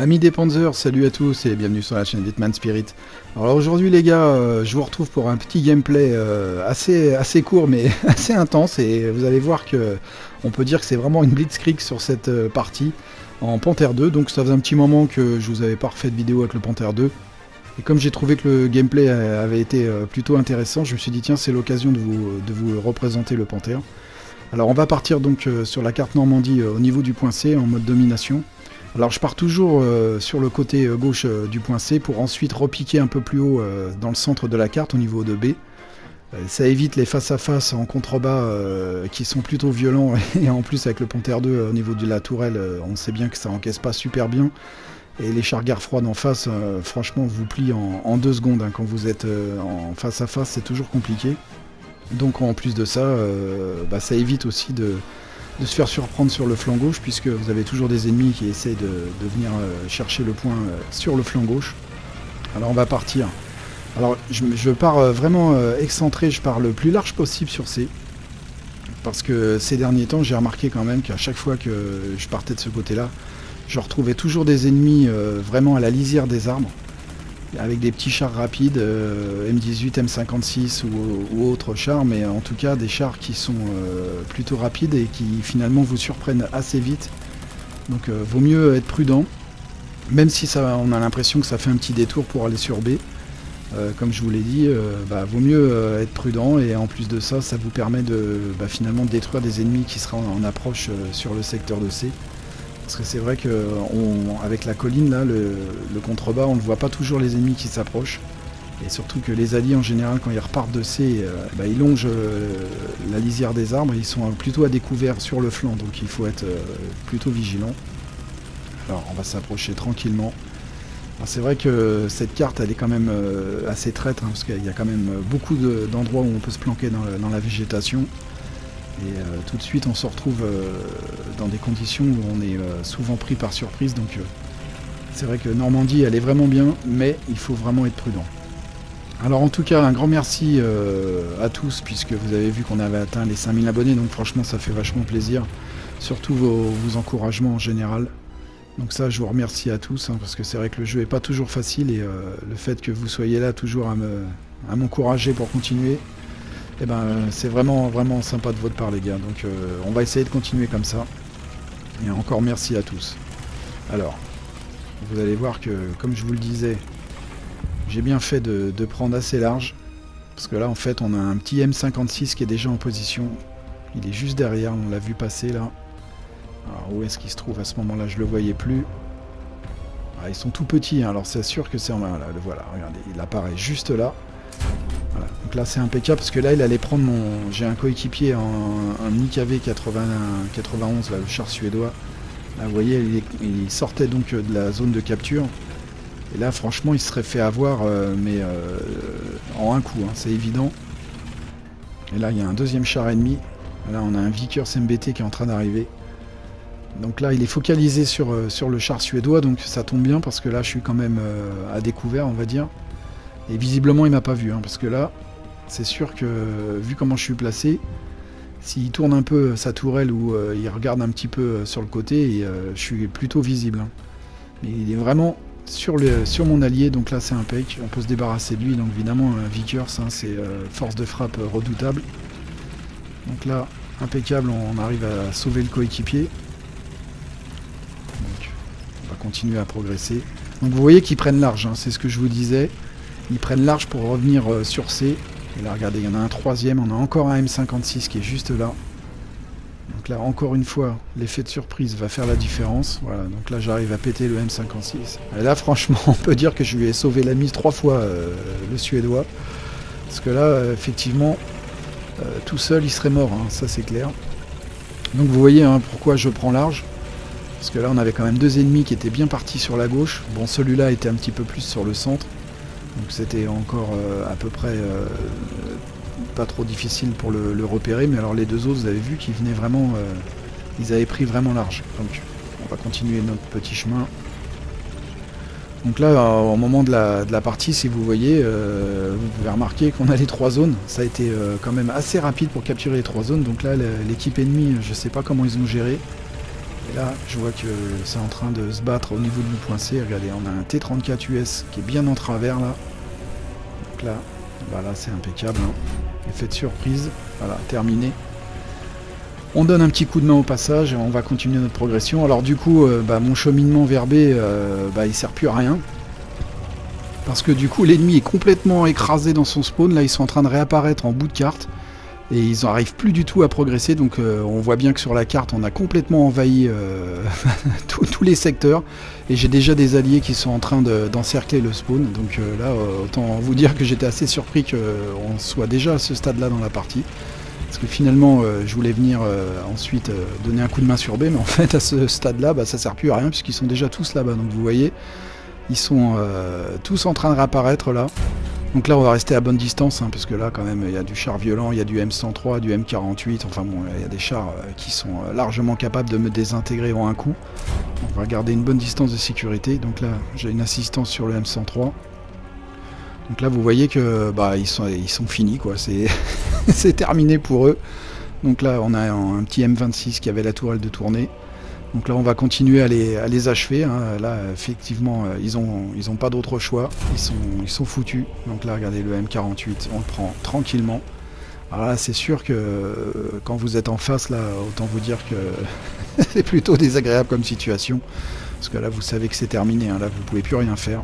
Amis des Panzers, salut à tous et bienvenue sur la chaîne Hitman Spirit. Alors aujourd'hui les gars, euh, je vous retrouve pour un petit gameplay euh, assez, court mais assez intense et vous allez voir que on peut dire que c'est vraiment une blitzkrieg sur cette euh, partie en Panther 2. Donc ça faisait un petit moment que je vous avais pas refait de vidéo avec le Panther 2. Et comme j'ai trouvé que le gameplay avait été plutôt intéressant, je me suis dit tiens c'est l'occasion de vous, de vous représenter le Panther. Alors on va partir donc sur la carte Normandie au niveau du point C en mode domination. Alors je pars toujours euh, sur le côté euh, gauche euh, du point C pour ensuite repiquer un peu plus haut dans le centre de la carte au niveau de B. ça évite les face-à-face en contrebas qui sont plutôt violents et en plus avec le Panther 2 au niveau de la tourelle on sait bien que ça encaisse pas super bien. Et les chars guerre froide en face, franchement, vous plient en, deux secondes. Hein. Quand vous êtes en face à face, c'est toujours compliqué. Donc en plus de ça, bah, ça évite aussi de, de se faire surprendre sur le flanc gauche puisque vous avez toujours des ennemis qui essaient de, venir euh, chercher le point euh, sur le flanc gauche. Alors on va partir. Alors je, pars euh, vraiment excentré, je pars le plus large possible sur C. Parce que ces derniers temps j'ai remarqué quand même qu'à chaque fois que je partais de ce côté-là, je retrouvais toujours des ennemis vraiment à la lisière des arbres avec des petits chars rapides, euh, M18, M56 ou, autres chars, mais en tout cas des chars qui sont euh, plutôt rapides et qui finalement vous surprennent assez vite. Donc euh, vaut mieux être prudent, même si on a l'impression que ça fait un petit détour pour aller sur B. comme je vous l'ai dit, bah, vaut mieux être prudent et en plus de ça, ça vous permet de bah, détruire des ennemis qui seront en approche sur le secteur de C. Parce que c'est vrai qu'avec la colline, là, le, contrebas, on ne voit pas toujours les ennemis qui s'approchent. Et surtout que les alliés, en général, quand ils repartent de C, euh, bah, ils longent euh, la lisière des arbres. Ils sont plutôt à découvert sur le flanc, donc il faut être euh, plutôt vigilant. Alors, on va s'approcher tranquillement. C'est vrai que cette carte, elle est quand même assez traître, hein, parce qu'il y a quand même beaucoup d'endroits où on peut se planquer dans la végétation. Et euh, tout de suite, on se retrouve euh, dans des conditions où on est euh, souvent pris par surprise. Donc, c'est vrai que Normandie, elle est vraiment bien, mais il faut vraiment être prudent. Alors en tout cas, un grand merci à tous, puisque vous avez vu qu'on avait atteint les 5000 abonnés, donc franchement ça fait vachement plaisir. Surtout vos, encouragements en général. Donc ça, je vous remercie à tous, hein, parce que c'est vrai que le jeu n'est pas toujours facile, et le fait que vous soyez là toujours à m'encourager pour continuer, eh ben, c'est vraiment, vraiment sympa de votre part, les gars. Donc, euh, on va essayer de continuer comme ça. Et encore merci à tous. Alors, vous allez voir que, comme je vous le disais, j'ai bien fait de, prendre assez large. Parce que là, en fait, on a un petit M56 qui est déjà en position. Il est juste derrière, on l'a vu passer là. Alors, où est-ce qu'il se trouve à ce moment-là? Je le voyais plus. Ah, ils sont tout petits, hein. alors c'est sûr que c'est en... Voilà, voilà, regardez, il apparaît juste là. Donc là c'est impeccable parce que là il allait prendre mon... J'ai un coéquipier en un IKV 91, le char suédois. Là vous voyez il, sortait donc de la zone de capture. Et là franchement il serait fait avoir euh, mais euh, en un coup, hein, c'est évident. Et là il y a un deuxième char ennemi. Là on a un Vickers MBT qui est en train d'arriver. Donc là il est focalisé sur, euh, sur le char suédois donc ça tombe bien parce que là je suis quand même à découvert on va dire. Et visiblement, il m'a pas vu, hein, parce que là, c'est sûr que, vu comment je suis placé, s'il tourne un peu sa tourelle ou euh, il regarde un petit peu euh, sur le côté, et, euh, je suis plutôt visible. Hein. Mais il est vraiment sur, mon allié, donc là c'est un on peut se débarrasser de lui, donc évidemment un Vickers, hein, c'est force de frappe redoutable. Donc là, impeccable, on arrive à sauver le coéquipier. Donc on va continuer à progresser. Donc vous voyez qu'ils prennent large, c'est ce que je vous disais. Ils prennent large pour revenir euh, sur C. Et là, regardez, il y en a un troisième. On a encore un M56 qui est juste là. Donc là, encore une fois, l'effet de surprise va faire la différence. Voilà, donc là, j'arrive à péter le M56. Et là, franchement, on peut dire que je lui ai sauvé la mise trois fois, euh, le Suédois. Parce que là, euh, effectivement, tout seul, il serait mort, hein, ça c'est clair. Donc vous voyez hein, pourquoi je prends large. Parce que là, on avait quand même deux ennemis qui étaient bien partis sur la gauche. Bon, celui-là était un petit peu plus sur le centre. Donc c'était encore euh, à peu près euh, pas trop difficile pour le, repérer. Mais alors les deux autres, vous avez vu qu'ils venaient vraiment... Euh, ils avaient pris vraiment large. Donc on va continuer notre petit chemin. Donc là, au moment de la, partie, si vous voyez, vous pouvez remarquer qu'on a les trois zones. Ça a été quand même assez rapide pour capturer les trois zones. Donc là, l'équipe ennemie, je ne sais pas comment ils ont géré. Et là, je vois que c'est en train de se battre au niveau du point C. Regardez, on a un T34 US qui est bien en travers là. Donc là, bah c'est impeccable. Hein. Effet de surprise. Voilà, terminé. On donne un petit coup de main au passage et on va continuer notre progression. Alors du coup, euh, bah, mon cheminement vers B, euh, bah, sert plus à rien. Parce que du coup, l'ennemi est complètement écrasé dans son spawn. Là, ils sont en train de réapparaître en bout de carte. Et ils n'arrivent plus du tout à progresser. Donc euh, on voit bien que sur la carte, on a complètement envahi tous les secteurs. Et j'ai déjà des alliés qui sont en train d'encercler le spawn. Donc là, autant vous dire que j'étais assez surpris qu'on soit déjà à ce stade-là dans la partie. Parce que finalement, euh, je voulais venir euh, ensuite euh, donner un coup de main sur B, mais en fait, à ce stade-là, bah, ça sert plus à rien, puisqu'ils sont déjà tous là-bas. Donc vous voyez, ils sont tous en train de réapparaître là. Donc là, on va rester à bonne distance, hein, parce que là, quand même, il y a du char violent, il y a du M103, du M48, enfin bon, il y a des chars qui sont largement capables de me désintégrer en un coup. On va garder une bonne distance de sécurité. Donc là, j'ai une assistance sur le M103. Donc là, vous voyez que bah, sont finis, quoi. C'est terminé pour eux. Donc là, on a un, petit M26 qui avait la tourelle de tournée. Donc là, on va continuer à les, achever. Hein. Là, effectivement, euh, ils n'ont pas d'autre choix. Ils sont, foutus. Donc là, regardez le M48, on le prend tranquillement. Alors là, c'est sûr que euh, quand vous êtes en face, là, autant vous dire que c'est plutôt désagréable comme situation. Parce que là, vous savez que c'est terminé. Hein. Là, vous pouvez plus rien faire.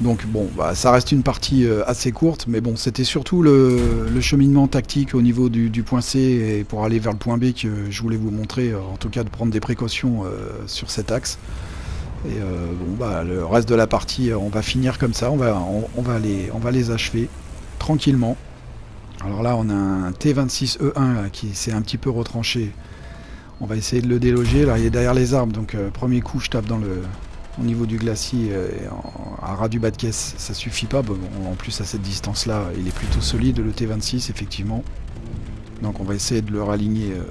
Donc bon, bah, ça reste une partie euh, assez courte, mais bon, c'était surtout le, cheminement tactique au niveau du, point C et pour aller vers le point B que je voulais vous montrer, euh, en tout cas de prendre des précautions euh, sur cet axe. Et bon, bah, le reste de la partie, on va finir comme ça, on va, on, va, les, on va les achever tranquillement. Alors là, on a un T26E1 qui s'est un petit peu retranché. On va essayer de le déloger. Là, il est derrière les arbres, donc premier coup, je tape dans le, au niveau du glacis euh, à ras du bas de caisse, ça suffit pas. en plus, à cette distance-là, il est plutôt solide, le T26, effectivement. Donc on va essayer de le raligner euh,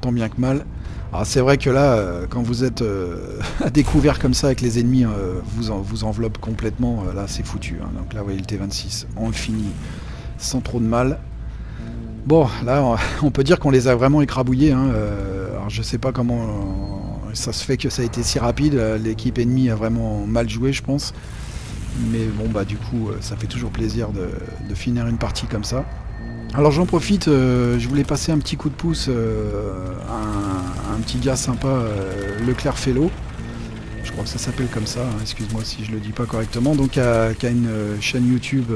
tant bien que mal. Alors c'est vrai que là, euh, quand vous êtes à découvert comme ça avec les ennemis, vous, vous enveloppe complètement, là c'est foutu. Hein. Donc là, vous voyez le T26, on finit sans trop de mal. Bon, là, on peut dire qu'on les a vraiment écrabouillés. Hein. alors je sais pas comment ça se fait que ça a été si rapide. Euh, l'équipe ennemie a vraiment mal joué, je pense. Mais bon, bah du coup, euh, ça fait toujours plaisir de, finir une partie comme ça. Alors j'en profite, euh, je voulais passer un petit coup de pouce à un, petit gars sympa, Leclerc Fellow. Je crois que ça s'appelle comme ça, hein, excuse-moi si je le dis pas correctement. Donc qui a, une chaîne YouTube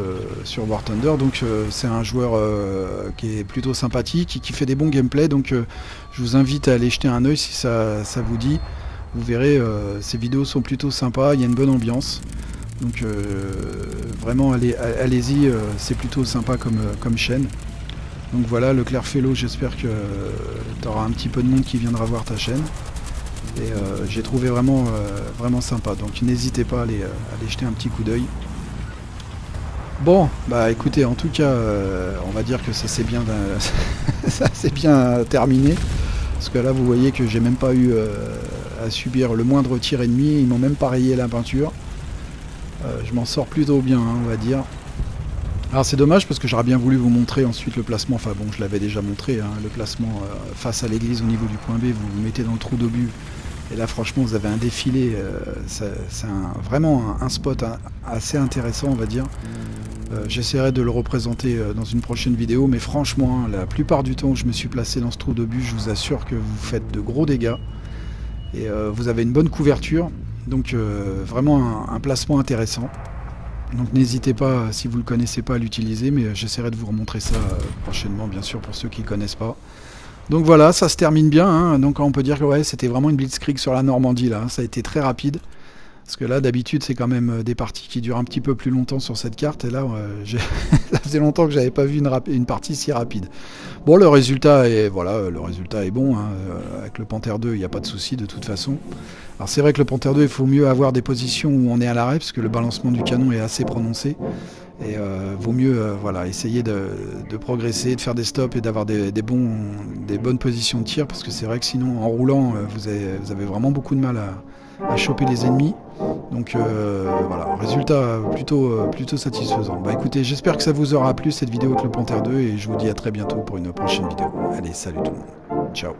sur War Thunder. Donc c'est un joueur qui est plutôt sympathique et qui fait des bons gameplays. Donc je vous invite à aller jeter un oeil si ça, vous dit. Vous verrez, euh, ces vidéos sont plutôt sympas, il y a une bonne ambiance. Donc euh, vraiment, allez-y, allez euh, c'est plutôt sympa comme, chaîne. Donc voilà, le Clair Fellow, j'espère que tu auras un petit peu de monde qui viendra voir ta chaîne. Et j'ai trouvé vraiment, vraiment sympa. Donc n'hésitez pas à aller, aller, jeter un petit coup d'œil. Bon, bah écoutez, en tout cas, on va dire que ça s'est bien, ça bien terminé. Parce que là, vous voyez que j'ai même pas eu euh, à subir le moindre tir ennemi. Ils m'ont même pas rayé la peinture. Euh, je m'en sors plutôt bien, hein, on va dire. Alors c'est dommage parce que j'aurais bien voulu vous montrer ensuite le placement. Enfin bon, je l'avais déjà montré, hein, le placement euh, face à l'église au niveau du point B. Vous vous mettez dans le trou d'obus. Et là, franchement, vous avez un défilé. c'est vraiment un, spot assez intéressant, on va dire. Euh, j'essaierai de le représenter euh, dans une prochaine vidéo, mais franchement, la plupart du temps où je me suis placé dans ce trou de but, je vous assure que vous faites de gros dégâts. Et euh, vous avez une bonne couverture, donc vraiment un, placement intéressant. Donc n'hésitez pas, si vous ne le connaissez pas, à l'utiliser, mais j'essaierai de vous remontrer ça prochainement, bien sûr, pour ceux qui ne connaissent pas. Donc voilà, ça se termine bien, hein. donc on peut dire que ouais, c'était vraiment une blitzkrieg sur la Normandie, là, hein. ça a été très rapide. Parce que là, d'habitude, c'est quand même euh, des parties qui durent un petit peu plus longtemps sur cette carte. Et là, euh, ça faisait longtemps que j'avais pas vu une, partie si rapide. Bon, le résultat est, voilà, le résultat est bon. Hein. Euh, avec le Panther 2, il n'y a pas de souci de toute façon. Alors c'est vrai que le Panther 2, il faut mieux avoir des positions où on est à l'arrêt, parce que le balancement du canon est assez prononcé. Et euh, vaut mieux voilà, essayer de, progresser, de faire des stops et d'avoir des, bonnes positions de tir, parce que c'est vrai que sinon, en roulant, vous avez, vous avez vraiment beaucoup de mal à choper les ennemis. Donc euh, voilà, résultat plutôt, euh, plutôt satisfaisant. Bah écoutez, j'espère que ça vous aura plu cette vidéo avec le Panther 2 et je vous dis à très bientôt pour une prochaine vidéo. Allez, salut tout le monde. Ciao.